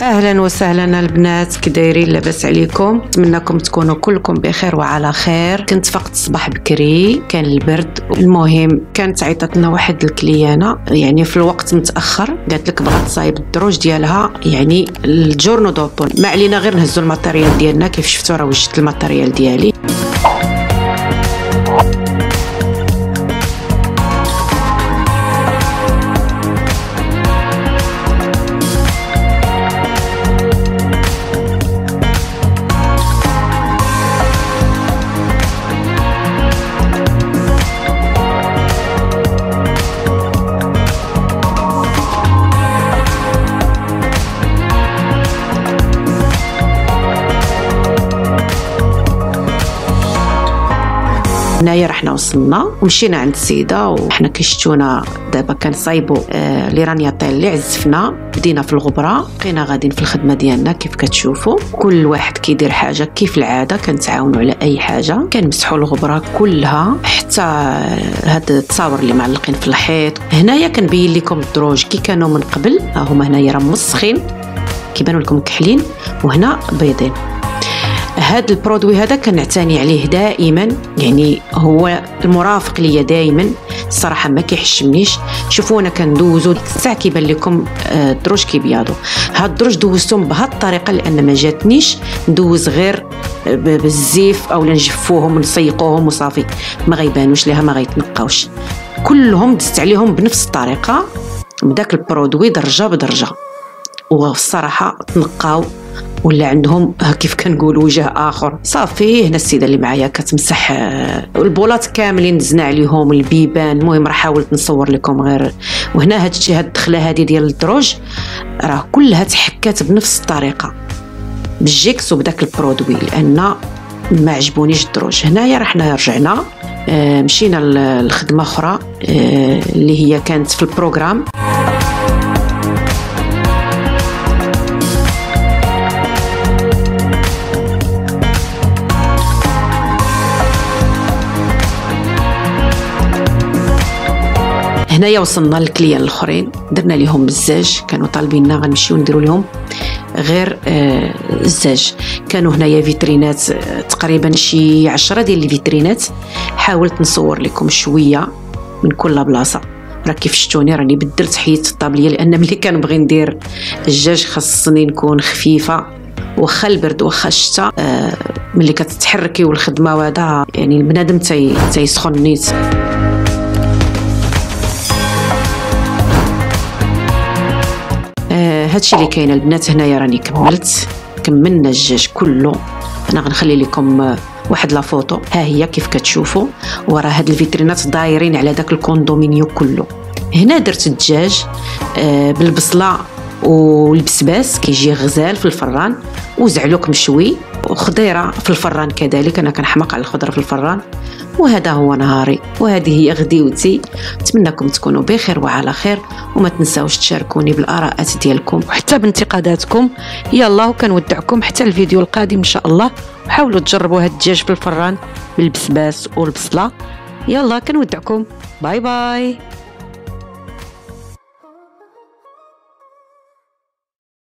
أهلا وسهلا البنات كي دايرين لاباس عليكم. نتمنىكم تكونوا كلكم بخير وعلى خير. كنت فقت الصباح بكري كان البرد. المهم كانت عيطت لنا واحد ال cliente يعني في الوقت متأخر. قالت لك بغات تصايب الدروج ديالها يعني الجورنو دوبون. ما علينا غير نهزوا ال matériel ديالنا كيف شفتوا راه وجدت ال matériel ديالي. هنايا رحنا وصلنا ومشينا عند السيدة وحنا كيشتونا دابا كنصايبوا آه لي رانيا اللي عزفنا بدينا في الغبرة بقينا غاديين في الخدمة ديالنا كيف كتشوفوا. كل واحد كيدير حاجة كيف العادة كنتعاونوا على أي حاجة. كنمسحوا الغبرة كلها حتى هاد التصاور اللي معلقين في الحيط. هنايا كنبين لكم الدروج كي كانوا من قبل هما هنايا راه مسخين كيبانوا لكم كحلين وهنا بيضين. هذا ال produit هذا كنعتني عليه دائما يعني هو المرافق ليا دائما. الصراحه ما كيحشمنيش. شوفوا أنا كندوزو الساعة كيبان لكم الدروج آه، كيبيضوا هاد الدروج دوزتهم بهاد الطريقة لأن ما جاتنيش. ندوز غير بالزيف أو نجفوهم ونسيقوهم وصافي. ما غيبانوش ليها ما غيتنقاوش. كلهم دزت عليهم بنفس الطريقة. بداك ال produit درجة بدرجة. والصراحة تنقاو ولا عندهم كيف كنقول وجه آخر. صافي هنا السيدة اللي معايا كتمسح آه، البولات كاملين دزنا عليهم البيبان. المهم راه حاولت نصور لكم غير. وهنا هاد الشيء هاد الدخلة هذه ديال الدروج راه كلها تحكات بنفس الطريقة. بالجيكس وبداك ال produit لأن ما عجبونيش الدروج. هنايا رحنا رجعنا آه، مشينا لخدمة أخرى آه، اللي هي كانت في ال programme. هنايا وصلنا للكليان الأخرين درنا لهم الزاج كانوا طالبيننا غنمشيو نديروا لهم غير آه الزاج. كانوا هنايا فيترينات آه تقريبا شي عشرة ديال الفيترينات حاولت نصور لكم شوية من كل بلاصة. راه كيف شفتوني راني بدلت حيدت الطابليه لأن ملي كنبغي ندير الدجاج خاصني نكون خفيفة واخا البرد واخا الشتاء آه ملي كتتحركي والخدمة وهذا يعني البنادم تيسخن نيت هادشي اللي كاين البنات هنايا راني كملت كملنا الدجاج كله. أنا غنخلي لكم واحد la photo. ها هي كيف كتشوفوا؟ ورا هاد الفيترينات دايرين على داك ال condominio كله. هنا درت الدجاج آه بالبصلة والبسباس كيجي غزال في الفران وزعلوك مشوي وخضيرة في الفران كذلك أنا كنحماق على الخضرة في الفران. وهذا هو نهاري وهذه هي غديوتي. نتمناكم تكونوا بخير وعلى خير وما تنساوش تشاركوني بالآراءات ديالكم وحتى بانتقاداتكم. يلا وكنودعكم حتى الفيديو القادم إن شاء الله. وحاولوا تجربوا هاد الدجاج في الفران بالبسباس والبصله يلا كنودعكم. bye bye.